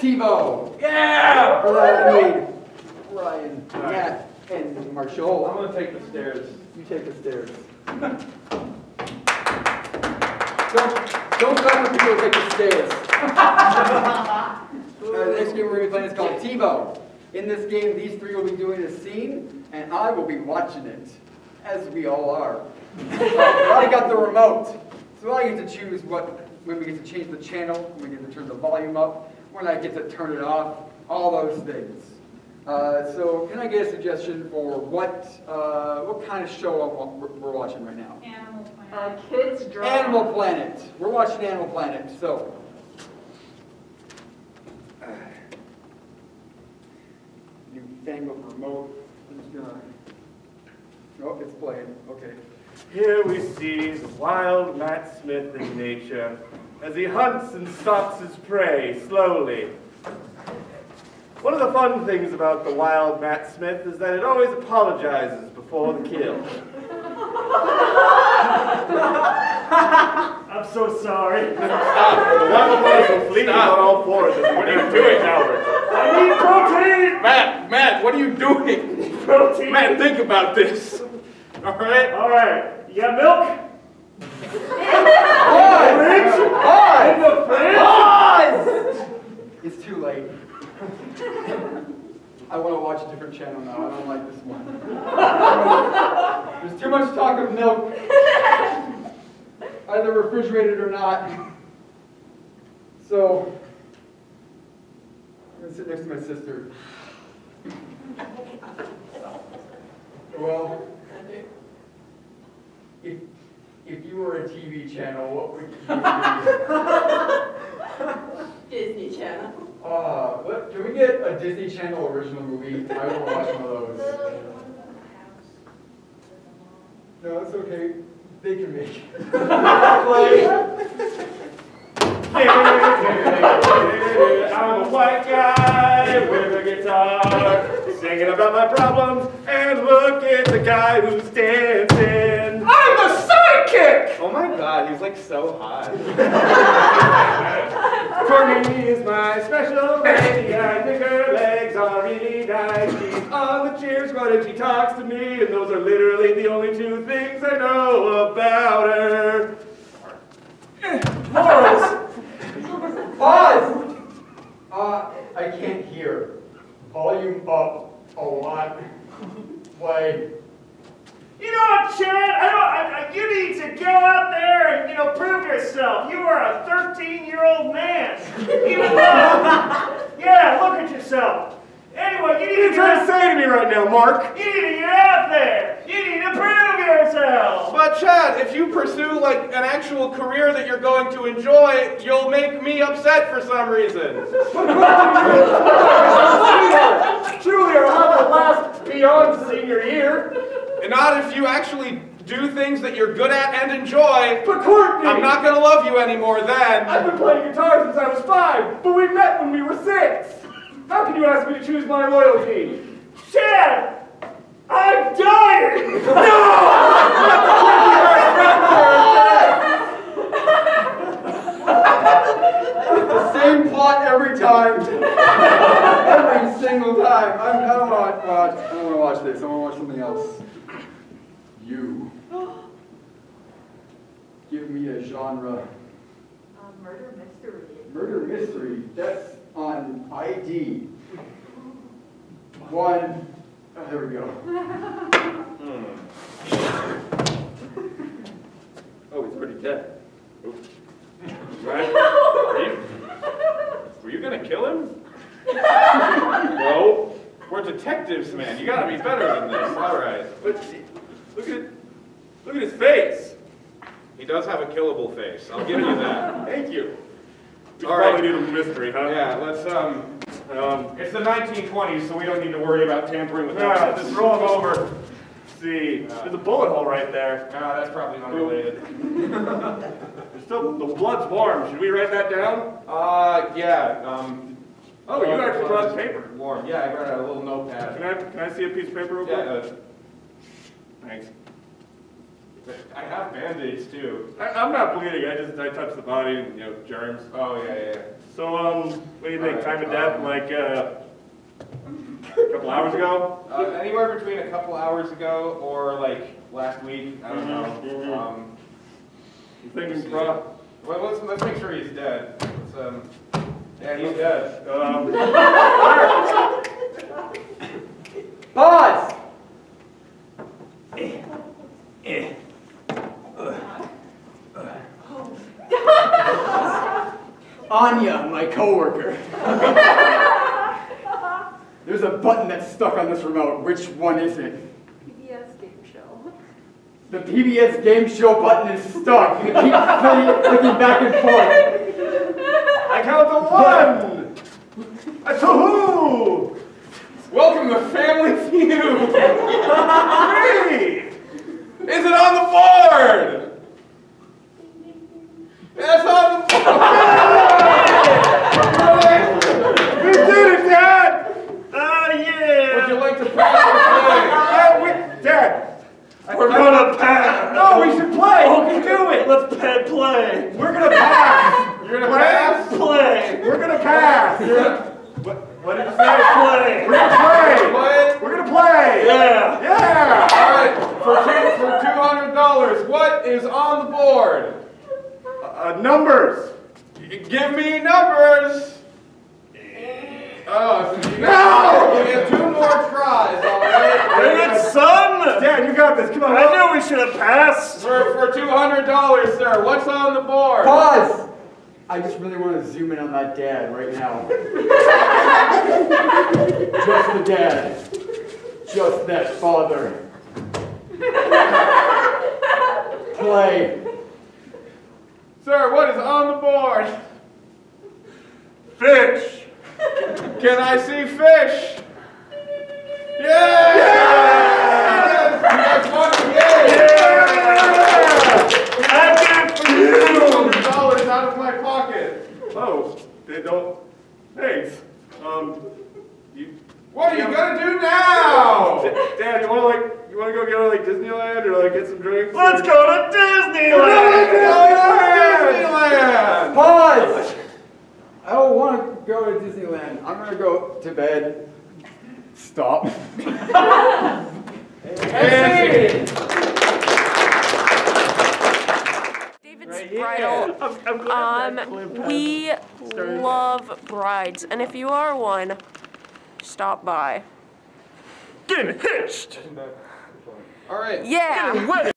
TiVo. Yeah! For that, I need Ryan, Matt, and Marshall. I'm gonna take the stairs. You take the stairs. Don't, don't come when people take the stairs. uh, the next game we're going to be playing is called TiVo. In this game, these three will be doing a scene, and I will be watching it, as we all are. I got the remote, so I get to choose what, when we get to change the channel, when we get to turn the volume up, when I get to turn it off, all those things. Uh, so can I get a suggestion for what, uh, what kind of show I'm- we're we're watching right now? Animal Uh, Planet. kids drama. Animal Planet. We're watching Animal Planet, so. New fangled remote. I'm just gonna. Oh, it's playing. Okay. Here we see the wild Matt Smith in nature as he hunts and stalks his prey slowly. One of the fun things about the wild Matt Smith is that it always apologizes before the kill. I'm so sorry. Stop. The wild boy is completely on all fours. as he What are you doing? to I need protein! Matt, Matt, what are you doing? Protein! Matt, think about this. All right? All right, you got milk? Pause! Pause! It's too late. I want to watch a different channel now. I don't like this one. There's too much talk of milk. Either refrigerated or not. So, I'm going to sit next to my sister. Well, if, if you were a TV channel, what would you be? Disney Channel. Uh, what, can we get a Disney Channel original movie? I will watch one of those. No, it's okay. They can make it. Play. I'm a white guy with a guitar, singing about my problems, and look at the guy who's dancing. I'm the sidekick! Oh my god, he's like so hot. Courtney is my special lady. I think her legs are really nice. She's on the cheer squad and she talks to me, and those are literally the only two things I know about her. Pause! Pause! Uh, I can't hear. Volume up a lot. Play. You Chad? I don't. I, I, you need to go out there and you know prove yourself. You are a 13-year-old man. Even though, yeah, look at yourself. Anyway, you What are need you to trying to say to me right now, Mark? you need to get out there. You need to prove yourself. But Chad, if you pursue like an actual career that you're going to enjoy, you'll make me upset for some reason. Truly, I'll have to last beyond senior year. And not if you actually do things that you're good at and enjoy. But Courtney, I'm not gonna love you anymore then. I've been playing guitar since I was five, but we met when we were six. How can you ask me to choose my loyalty? Chad, I'm dying. The same plot every time. every single time. I'm, I don't want to watch. I don't want to watch this. I want to watch something else. You. Give me a genre. Uh, murder mystery. Murder mystery. That's on ID. One. Oh, there we go. Oh, he's pretty dead. Right? Were you, were you gonna kill him? no. We're detectives, man. You gotta be better than this. All right. But look at look at his face. He does have a killable face. I'll give you that. Thank you. We All probably right. need a mystery, huh? Yeah, let's, um, Um, it's the 1920s, so we don't need to worry about tampering with that. yeah, just roll him over. Let's see, there's a bullet hole right there. Ah, that's probably unrelated. There's still the blood's warm. Should we write that down? Uh, yeah, um. Oh, you actually brought paper. Warm. Yeah, I brought a little notepad. Can. I can I see a piece of paper real quick? Yeah, uh, Thanks. I have band-aids too. I, I'm not bleeding. I just I touched the body and you know germs. Oh, yeah, yeah, yeah. So, um, what do you think? Time of death, like, uh, a couple hours ago? Uh, anywhere between a couple hours ago or like last week, I don't Mhm. know. Um, You thinking, bro? well, let's, let's make sure he's dead. Let's, um, yeah, he's dead. Um, Pause! Anya, my coworker. There's a button that's stuck on this remote. Which one is it? PBS game show. The PBS game show button is stuck. You keep flicking, flicking back and forth. I count to one! A two! Welcome to Family Feud! Three! Is it on the board? It's on the board! We did it, Dad! Oh, Would you yeah. like to practice Uh, we, Dad! We're gonna pass. No, we should play! Okay, do it. Let's pa- play. We're gonna pass! play? You're gonna pass? Play. We're gonna pass! What, what did you say? Play. We're gonna play! Play? We're gonna play! Yeah. Yeah! All right, for two, for two hundred dollars, what is on the board? Uh, numbers! Give me numbers. Oh, so No! got, you get two more tries, all right? Dang it, son. Dad, you got this. Come on. I knew we should have passed. For, for two hundred dollars, sir, what's on the board? Pause! I just really want to zoom in on that dad right now. Just the dad. Just that father. Play. Sir, what is on the board? Fish. Can I see fish? Yes! Yes! You guys won the game! I did for you. hundred dollars out of my pocket. Oh, they don't. Thanks. Um, you. What are you gonna do now? Dad, you wanna like, you wanna go get to like Disneyland or like get some drinks? Let's go to Disneyland. Disneyland! Pause! I don't want to go to Disneyland. I'm going to go to bed. Stop. And David's Bridal. I'm, I'm glad Um, we love brides, and if you are one, stop by. Getting hitched. All right. Yeah.